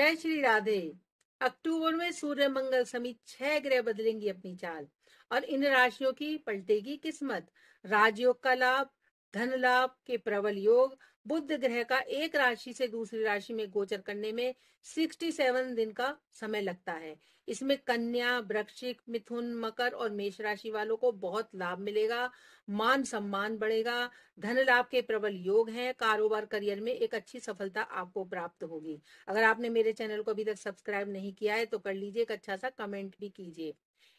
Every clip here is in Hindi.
जय श्री राधे। अक्टूबर में सूर्य मंगल समेत छह ग्रह बदलेंगी अपनी चाल और इन राशियों की पलटेगी किस्मत। राजयोग का लाभ, धन लाभ के प्रबल योग बुद्ध ग्रह का एक राशि से दूसरी राशि में गोचर करने में 67 दिन का समय लगता है। इसमें कन्या वृक्षिक मिथुन, मकर और मेष राशि वालों को बहुत लाभ मिलेगा, मान सम्मान बढ़ेगा, धन लाभ के प्रबल योग हैं, कारोबार करियर में एक अच्छी सफलता आपको प्राप्त होगी। अगर आपने मेरे चैनल को अभी तक सब्सक्राइब नहीं किया है तो कर लीजिए एक अच्छा सा कमेंट भी कीजिए।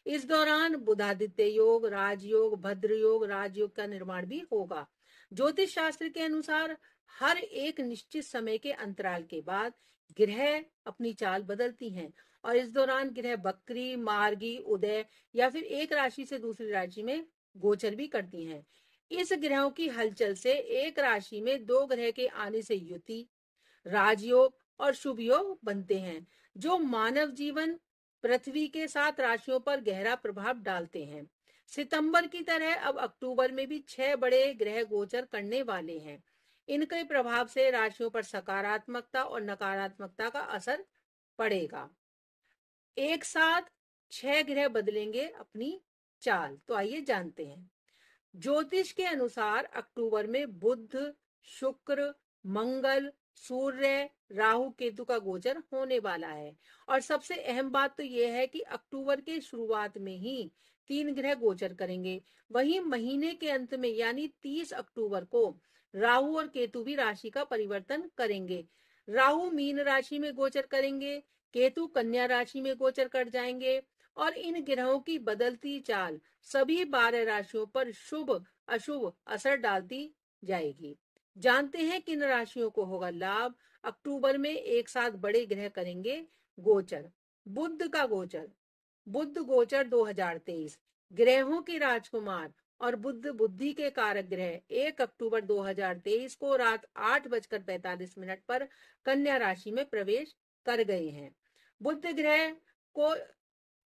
इस दौरान बुधादित्य योग, राजयोग भद्र योग राजयोग का निर्माण भी होगा। ज्योतिष शास्त्र के अनुसार हर एक निश्चित समय के अंतराल के बाद ग्रह अपनी चाल बदलती हैं और इस दौरान ग्रह बकरी मार्गी, उदय या फिर एक राशि से दूसरी राशि में गोचर भी करती हैं। इस ग्रहों की हलचल से एक राशि में दो ग्रह के आने से युति, राजयोग और शुभ योग बनते हैं, जो मानव जीवन पृथ्वी के साथ राशियों पर गहरा प्रभाव डालते हैं। सितंबर की तरह अब अक्टूबर में भी छह बड़े ग्रह गोचर करने वाले हैं। इनके प्रभाव से राशियों पर सकारात्मकता और नकारात्मकता का असर पड़ेगा। एक साथ छह ग्रह बदलेंगे अपनी चाल तो आइए जानते हैं। ज्योतिष के अनुसार अक्टूबर में बुध, शुक्र, मंगल, सूर्य, राहु केतु का गोचर होने वाला है। और सबसे अहम बात तो यह है कि अक्टूबर के शुरुआत में ही तीन ग्रह गोचर करेंगे। वहीं महीने के अंत में, यानी 30 अक्टूबर को राहु और केतु भी राशि का परिवर्तन करेंगे। राहु मीन राशि में गोचर करेंगे, केतु कन्या राशि में गोचर कर जाएँगे और इन ग्रहों की बदलती चाल सभी बारह राशियों पर शुभ, अशुभ असर डालती जाएगी। जानते हैं किन राशियों को होगा लाभ? अक्टूबर में एक साथ बड़े ग्रह करेंगे, गोचर। बुद्ध का गोचर। बुद्ध गोचर 2023 ग्रहों के राजकुमार और बुद्ध बुद्धि के कारक ग्रह एक अक्टूबर 2023 को रात आठ बजकर पैतालीस मिनट पर कन्या राशि में प्रवेश कर गए हैं। बुद्ध ग्रह को,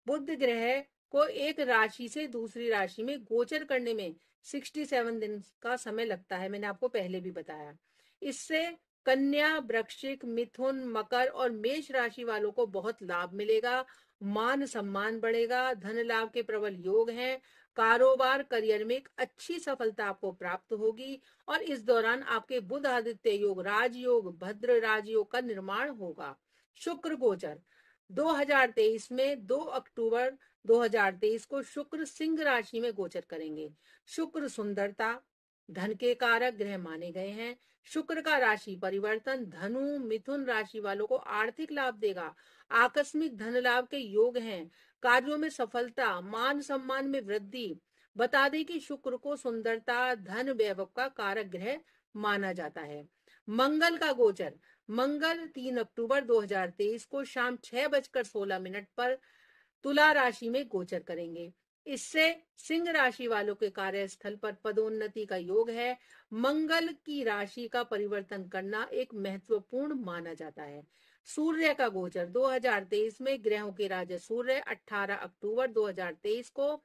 बुद्ध ग्रह को एक राशि से दूसरी राशि में गोचर करने में 67 दिन का समय लगता है, मैंने आपको पहले भी बताया। इससे कन्या वृक्षिक मिथुन, मकर और मेष राशि वालों को बहुत लाभ मिलेगा, मान सम्मान बढ़ेगा, धन लाभ के प्रबल योग हैं कारोबार, करियर में एक अच्छी सफलता आपको प्राप्त होगी और इस दौरान आपके बुध आदित्य योग, राजयोग, भद्र राजयोग का निर्माण होगा। शुक्र गोचर 2023 में 2 अक्टूबर 2023 को शुक्र सिंह राशि में गोचर करेंगे। शुक्र सुंदरता धन के कारक ग्रह माने गए हैं। शुक्र का राशि परिवर्तन धनु, मिथुन राशि वालों को आर्थिक लाभ देगा। आकस्मिक धन लाभ के योग हैं। कार्यों में सफलता, मान सम्मान में वृद्धि। बता दें कि शुक्र को सुंदरता, धन वैभव का कारक ग्रह माना जाता है। मंगल का गोचर। मंगल, तीन अक्टूबर 2023 को शाम छह बजकर सोलह मिनट पर तुला राशि में गोचर करेंगे। इससे सिंह राशि वालों के कार्यस्थल पर पदोन्नति का योग है। मंगल की राशि का परिवर्तन करना एक महत्वपूर्ण माना जाता है। सूर्य का गोचर 2023 में, ग्रहों के राजा सूर्य 18 अक्टूबर 2023 को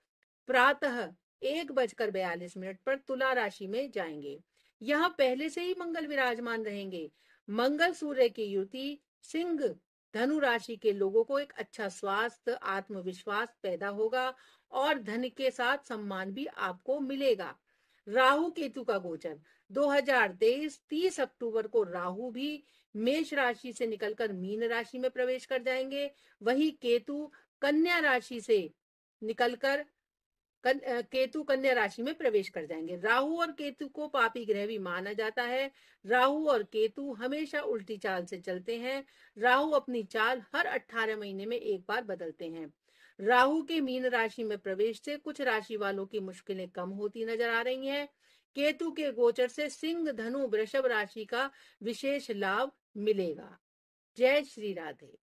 प्रातः एक बजकर बयालीस मिनट पर तुला राशि में जाएँगे। यहाँ पहले से ही मंगल विराजमान रहेंगे। मंगल सूर्य की युति सिंह धनु राशि के लोगों को एक अच्छा स्वास्थ्य, आत्मविश्वास पैदा होगा और धन के साथ सम्मान भी आपको मिलेगा। राहु केतु का गोचर। 2023 30 अक्टूबर को राहु भी मेष राशि से निकलकर मीन राशि में प्रवेश कर जाएँगे। वही केतु कन्या राशि से निकलकर कन, केतु कन्या राशि में प्रवेश कर जाएँगे। राहु और केतु को पापी ग्रह भी माना जाता है। राहु और केतु हमेशा उल्टी चाल से चलते हैं। राहु अपनी चाल हर 18 महीने में एक बार बदलते हैं। राहु के मीन राशि में प्रवेश से कुछ राशि वालों की मुश्किलें कम होती नज़र आ रही हैं। केतु के गोचर से सिंह धनु वृषभ राशि का विशेष लाभ मिलेगा। जय श्री राधे।